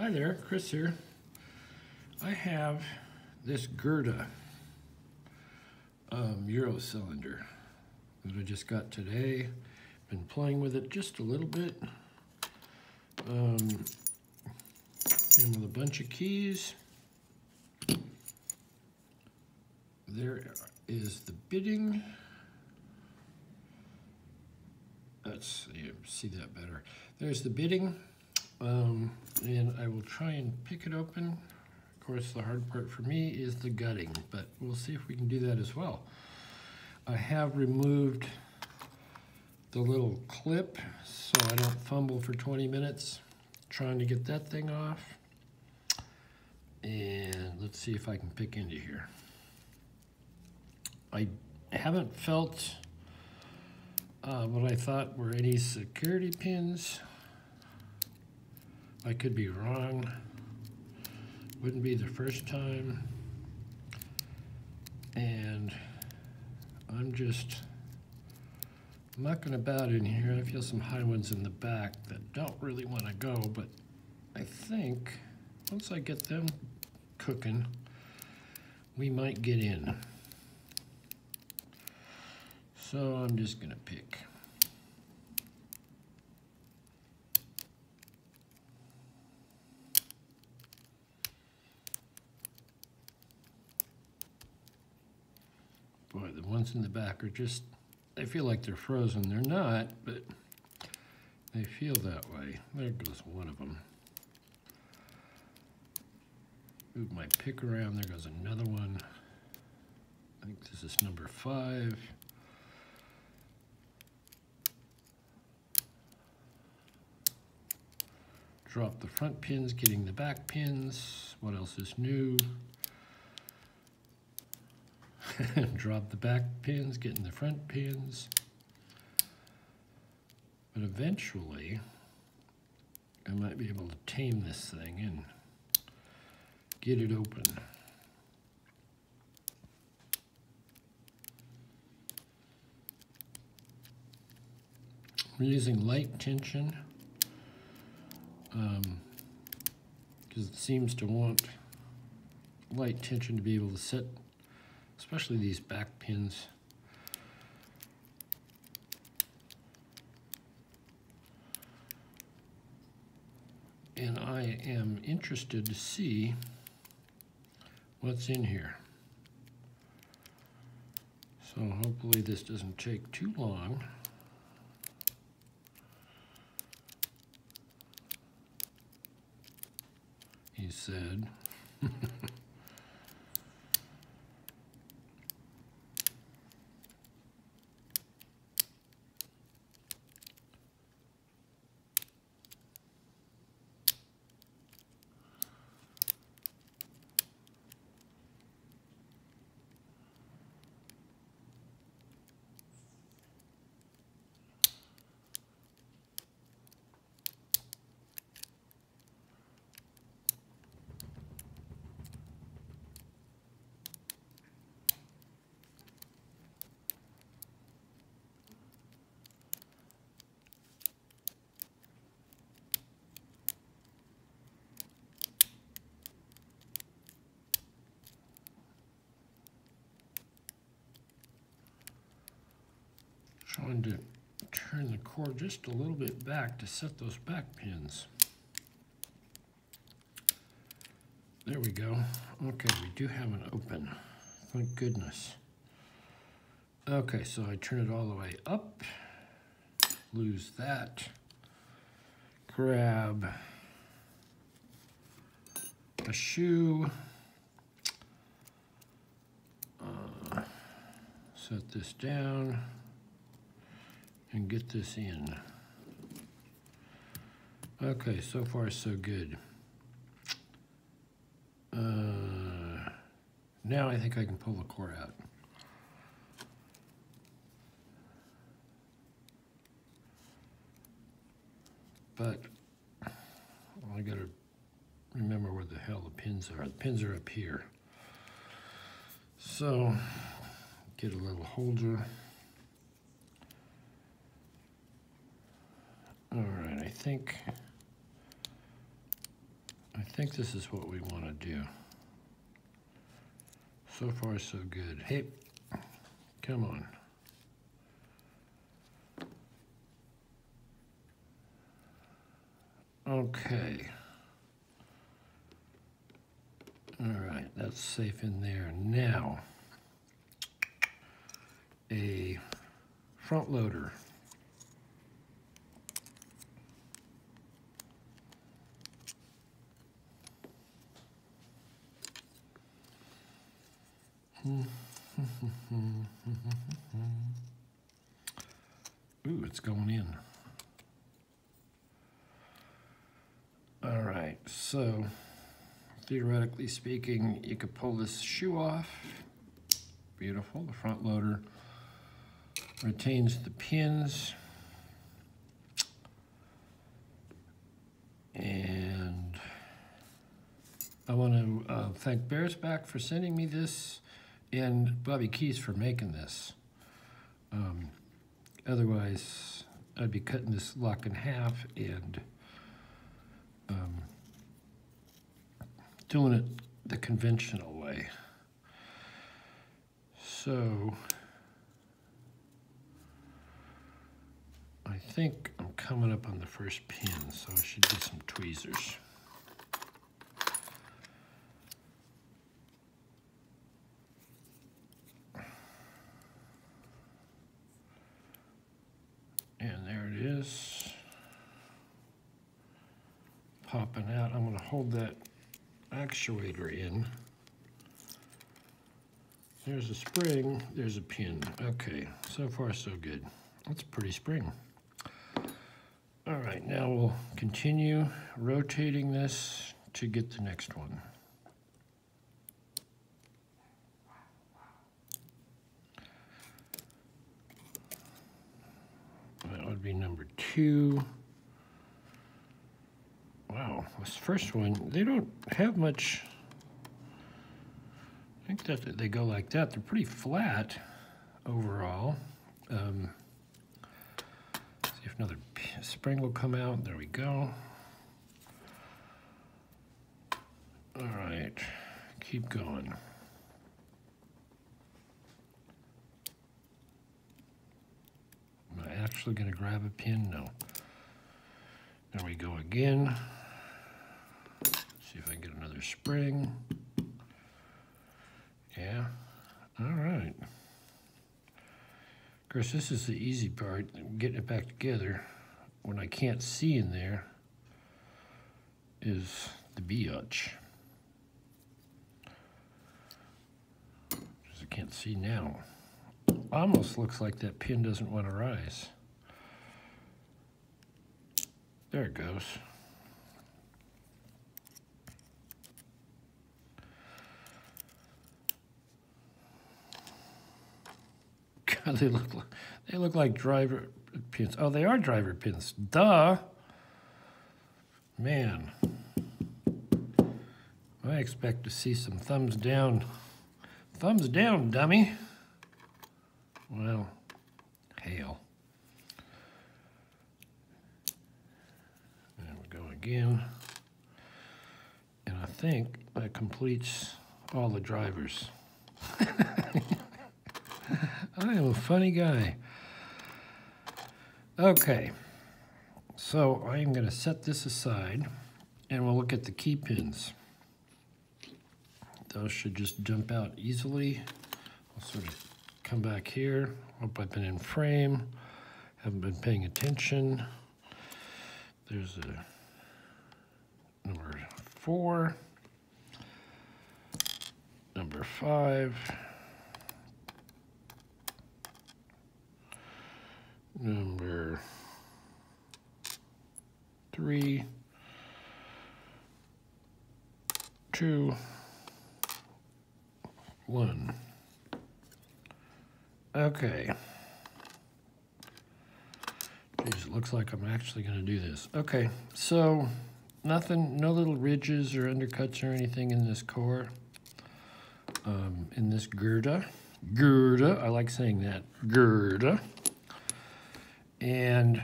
Hi there, Chris here. I have this Gerda um, Euro cylinder that I just got today. Been playing with it just a little bit. Um, came with a bunch of keys. There is the bitting. Let's see, see that better. There's the bitting. Um, and I will try and pick it open. Of course, the hard part for me is the gutting, but we'll see if we can do that as well. I have removed the little clip so I don't fumble for 20 minutes trying to get that thing off. And let's see if I can pick into here. I haven't felt uh, what I thought were any security pins. I could be wrong. Wouldn't be the first time. And I'm just mucking about in here. I feel some high ones in the back that don't really want to go, but I think once I get them cooking, we might get in. So I'm just going to pick. Boy, the ones in the back are just, they feel like they're frozen. They're not, but they feel that way. There goes one of them. Move my pick around, there goes another one. I think this is number five. Drop the front pins, getting the back pins. What else is new? drop the back pins, getting the front pins. But eventually, I might be able to tame this thing and get it open. We're using light tension because um, it seems to want light tension to be able to set especially these back pins. And I am interested to see what's in here. So hopefully this doesn't take too long. He said. trying to turn the cord just a little bit back to set those back pins. There we go. Okay, we do have an open. Thank goodness. Okay, so I turn it all the way up, lose that, grab a shoe, uh, set this down, and get this in. Okay, so far so good. Uh, now I think I can pull the core out. But I gotta remember where the hell the pins are. The pins are up here. So, get a little holder. All right, I think I think this is what we want to do. So far, so good. Hey, come on. Okay. All right, that's safe in there. Now, a front loader. Ooh, it's going in. All right, so theoretically speaking, you could pull this shoe off. Beautiful, the front loader retains the pins. And I want to uh, thank Bearsback for sending me this and Bobby Keys for making this. Um, otherwise, I'd be cutting this lock in half and um, doing it the conventional way. So, I think I'm coming up on the first pin, so I should get some tweezers. And there it is. Popping out. I'm going to hold that actuator in. There's a spring, there's a pin. Okay, so far so good. That's a pretty spring. All right, now we'll continue rotating this to get the next one. That would be number two. This first one, they don't have much. I think that they go like that. They're pretty flat overall. Um, see if another spring will come out. There we go. All right, keep going. Am I actually going to grab a pin? No. There we go again. Another spring. Yeah, all right. Of course, this is the easy part, getting it back together when I can't see in there is the biatch. Because I can't see now. Almost looks like that pin doesn't want to rise. There it goes. they look like, they look like driver pins. Oh, they are driver pins. Duh. Man. I expect to see some thumbs down. Thumbs down, dummy. Well, hail. There we go again. And I think that completes all the drivers. I am a funny guy. Okay, so I'm going to set this aside and we'll look at the key pins. Those should just jump out easily. I'll sort of come back here. Hope I've been in frame. Haven't been paying attention. There's a number four, number five, number three, two, one. Okay. Geez, it looks like I'm actually going to do this. Okay, so nothing, no little ridges or undercuts or anything in this core, um, in this girder. Girder, I like saying that, girder. And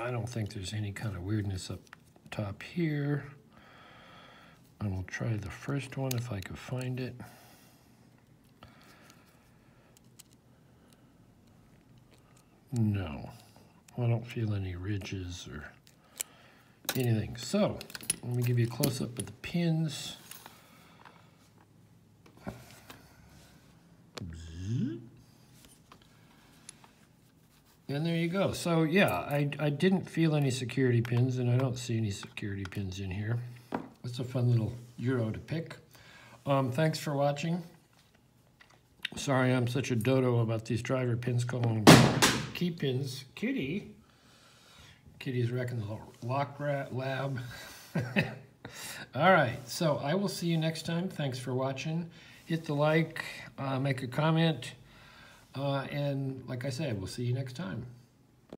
I don't think there's any kind of weirdness up top here. I will try the first one if I could find it. No, I don't feel any ridges or anything. So, let me give you a close-up of the pins. And there you go. So yeah, I, I didn't feel any security pins and I don't see any security pins in here. It's a fun little Euro to pick. Um, thanks for watching. Sorry I'm such a dodo about these driver pins calling key pins. Kitty. Kitty's wrecking the lock rat lab. All right, so I will see you next time. Thanks for watching. Hit the like, uh, make a comment. Uh, and like I said, we'll see you next time.